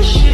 Feeling